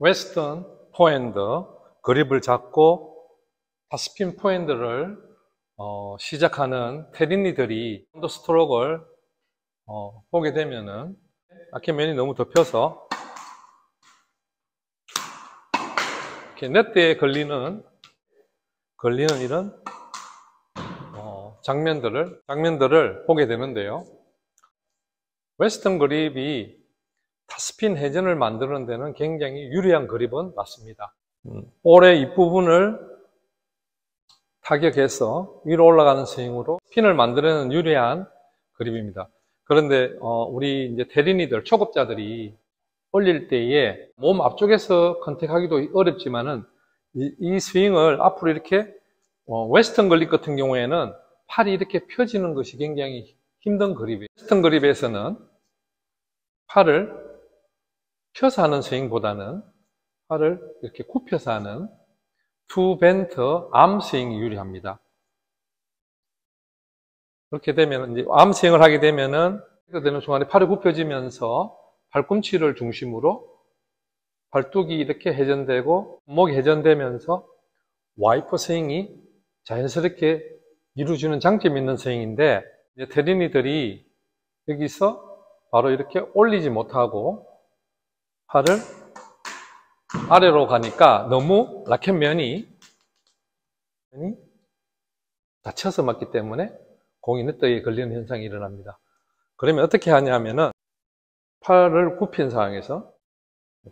웨스턴 포핸드 그립을 잡고 탑스핀 포핸드를 어, 시작하는 테린이들이 언더 스트로크를 어, 보게 되면은 라켓면이 너무 덮여서 이렇게 네트에 걸리는 걸리는 이런 어, 장면들을 장면들을 보게 되는데요. 웨스턴 그립이 탑스핀 회전을 만드는 데는 굉장히 유리한 그립은 맞습니다. 음, 볼의 윗부분을 타격해서 위로 올라가는 스윙으로 스핀을 만드는 유리한 그립입니다. 그런데 어, 우리 이제 테린이들 초급자들이 올릴 때에 몸 앞쪽에서 컨택하기도 어렵지만은 이, 이 스윙을 앞으로 이렇게 어, 웨스턴 그립 같은 경우에는 팔이 이렇게 펴지는 것이 굉장히 힘든 그립이에요. 웨스턴 그립에서는 팔을 펴서 하는 스윙보다는 팔을 이렇게 굽혀서 하는 투 bent arm 스윙이 유리합니다. 그렇게 되면 이제 arm 스윙을 하게 되면은 되는 순간에 팔이 굽혀지면서 팔꿈치를 중심으로 팔뚝이 이렇게 회전되고 손목이 회전되면서 와이퍼 스윙이 자연스럽게 이루어지는 장점이 있는 스윙인데 테린이들이 여기서 바로 이렇게 올리지 못하고 팔을 아래로 가니까 너무 라켓면이 닫혀서 맞기 때문에 공이 네트에 걸리는 현상이 일어납니다. 그러면 어떻게 하냐면은 팔을 굽힌 상황에서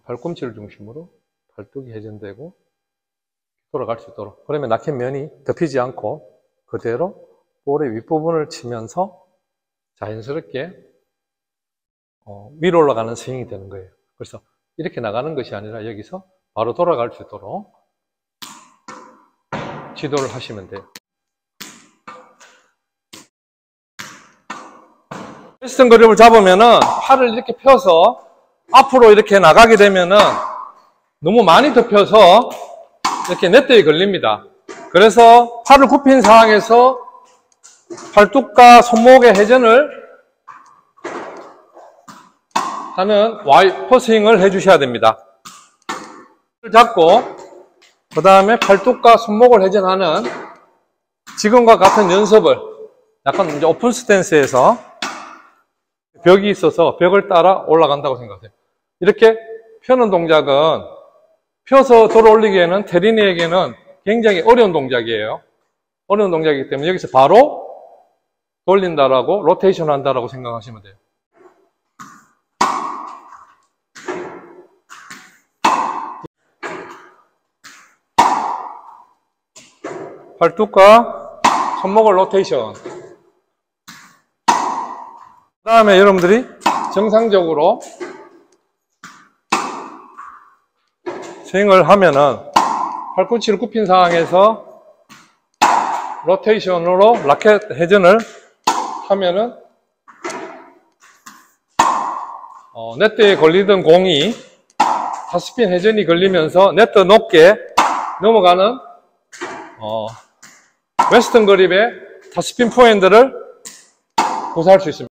발꿈치를 중심으로 발뚝이 회전되고 돌아갈 수 있도록 그러면 라켓면이 덮이지 않고 그대로 볼의 윗부분을 치면서 자연스럽게 어, 위로 올라가는 스윙이 되는 거예요. 그래서 이렇게 나가는 것이 아니라 여기서 바로 돌아갈 수 있도록 지도를 하시면 돼요. 웨스턴 그립을 잡으면은 팔을 이렇게 펴서 앞으로 이렇게 나가게 되면은 너무 많이 덮여서 이렇게 네트에 걸립니다. 그래서 팔을 굽힌 상황에서 팔뚝과 손목의 회전을 하는 와이퍼 스윙을 해주셔야 됩니다. 잡고 그 다음에 팔뚝과 손목을 회전하는 지금과 같은 연습을 약간 이제 오픈 스탠스에서 벽이 있어서 벽을 따라 올라간다고 생각하세요. 이렇게 펴는 동작은 펴서 들어 올리기에는 테리니에게는 굉장히 어려운 동작이에요. 어려운 동작이기 때문에 여기서 바로 돌린다라고 로테이션 한다라고 생각하시면 돼요. 팔뚝과 손목을 로테이션. 그 다음에 여러분들이 정상적으로 스윙을 하면은 팔꿈치를 굽힌 상황에서 로테이션으로 라켓 회전을 하면은 어, 네트에 걸리던 공이 탑스핀 회전이 걸리면서 네트 높게 넘어가는 어, 웨스턴 그립의 타스핀 포핸드를 구사할 수 있습니다.